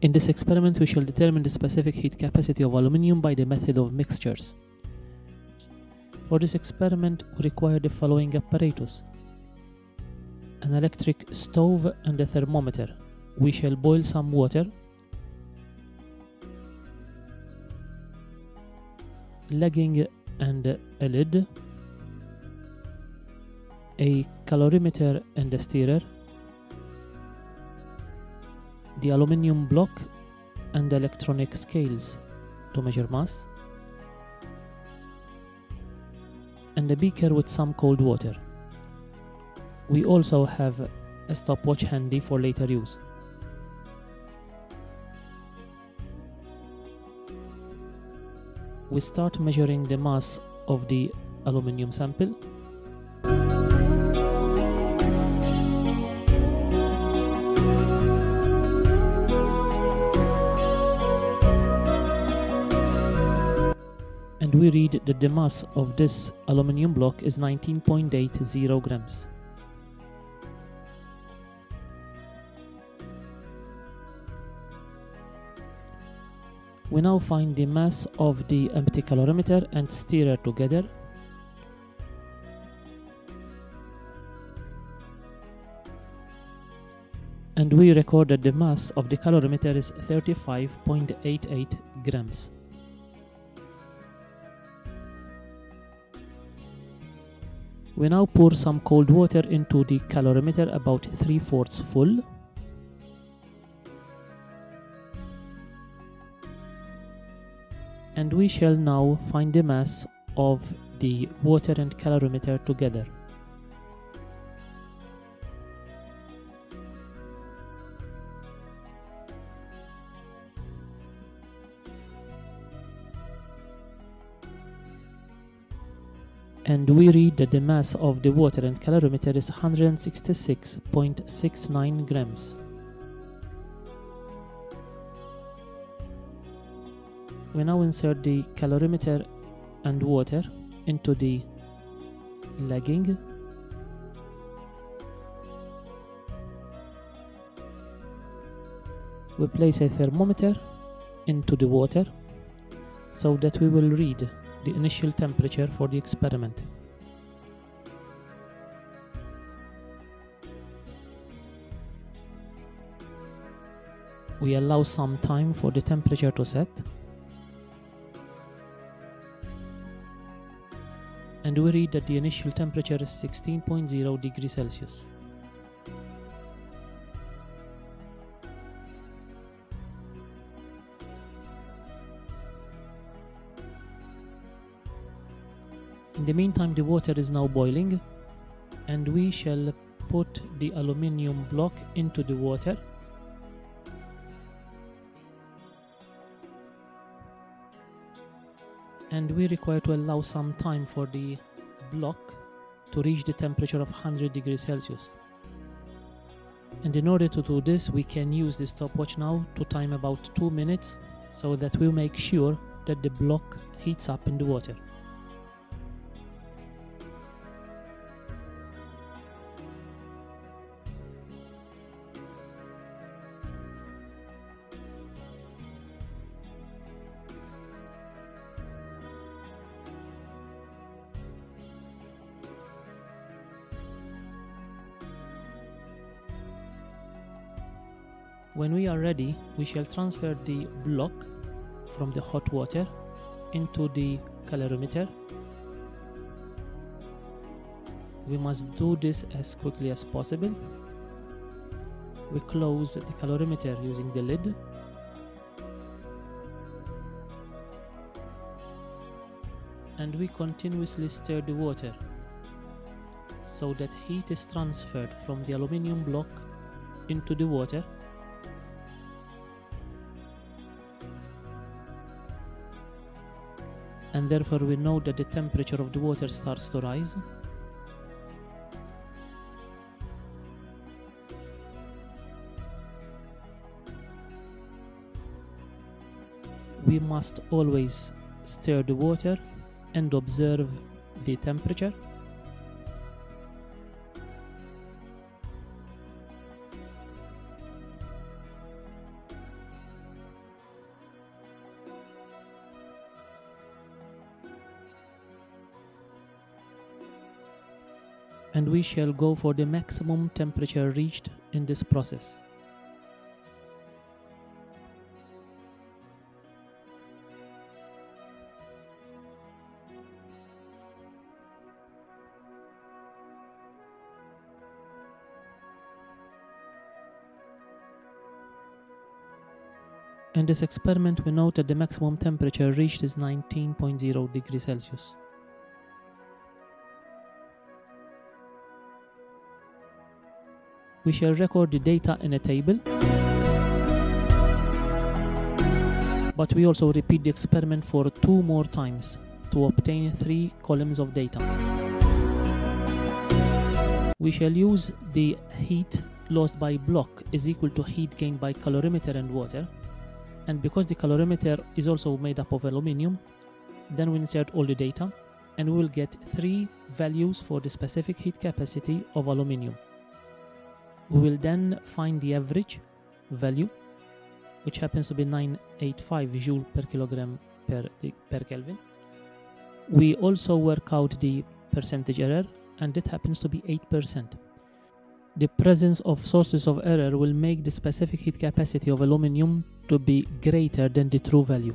In this experiment we shall determine the specific heat capacity of aluminium by the method of mixtures. For this experiment we require the following apparatus. An electric stove and a thermometer. We shall boil some water. Lagging and a lid. A calorimeter and a stirrer the aluminium block and electronic scales to measure mass and a beaker with some cold water. We also have a stopwatch handy for later use. We start measuring the mass of the aluminium sample we read that the mass of this aluminium block is 19.80 grams. We now find the mass of the empty calorimeter and stirrer together. And we record that the mass of the calorimeter is 35.88 grams. We now pour some cold water into the calorimeter about 3 fourths full. And we shall now find the mass of the water and calorimeter together. And we read that the mass of the water and calorimeter is 166.69 grams. We now insert the calorimeter and water into the lagging we place a thermometer into the water so that we will read the initial temperature for the experiment. We allow some time for the temperature to set and we read that the initial temperature is 16.0 degrees Celsius. In the meantime the water is now boiling and we shall put the aluminium block into the water. And we require to allow some time for the block to reach the temperature of 100 degrees Celsius. And in order to do this we can use the stopwatch now to time about 2 minutes so that we make sure that the block heats up in the water When we are ready, we shall transfer the block from the hot water into the calorimeter. We must do this as quickly as possible. We close the calorimeter using the lid. And we continuously stir the water so that heat is transferred from the aluminium block into the water and therefore we know that the temperature of the water starts to rise. We must always stir the water and observe the temperature and we shall go for the maximum temperature reached in this process. In this experiment we note that the maximum temperature reached is 19.0 degrees Celsius. We shall record the data in a table. But we also repeat the experiment for two more times to obtain three columns of data. We shall use the heat lost by block is equal to heat gained by calorimeter and water. And because the calorimeter is also made up of aluminium then we insert all the data and we will get three values for the specific heat capacity of aluminium we will then find the average value which happens to be 985 joule per kilogram per, per kelvin we also work out the percentage error and it happens to be 8% the presence of sources of error will make the specific heat capacity of aluminium to be greater than the true value.